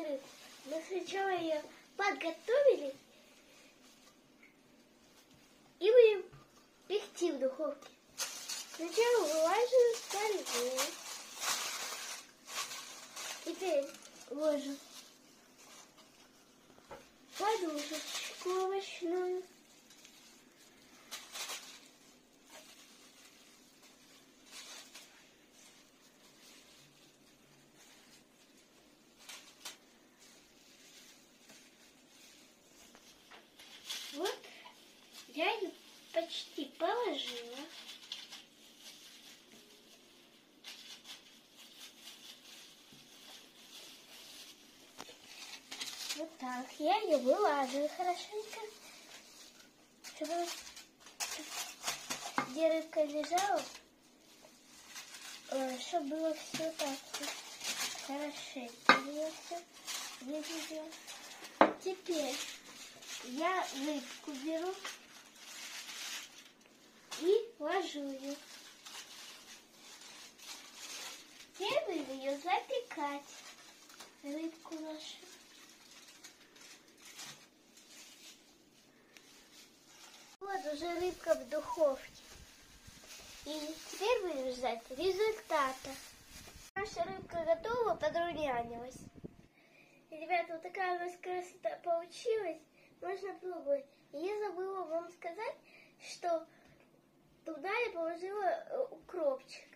Мы сначала ее подготовили и будем пекти в духовке. Сначала вылаживаем фольгу. Теперь ложим подушечку овощную. Вот я ее почти положила. Вот так. Я ее вылаживаю хорошенько, чтобы где рыбка лежала, э, чтобы было все так хорошенько. Было все выглядело. Теперь я рыбку беру ложу ее. Теперь буду ее запекать, рыбку нашу. Вот уже рыбка в духовке. И теперь будем ждать результата. Наша рыбка готова, подрумянилась. Ребята, вот такая у нас красота получилась. Можно пробовать. И я забыла вам сказать, что положила э, укропчик.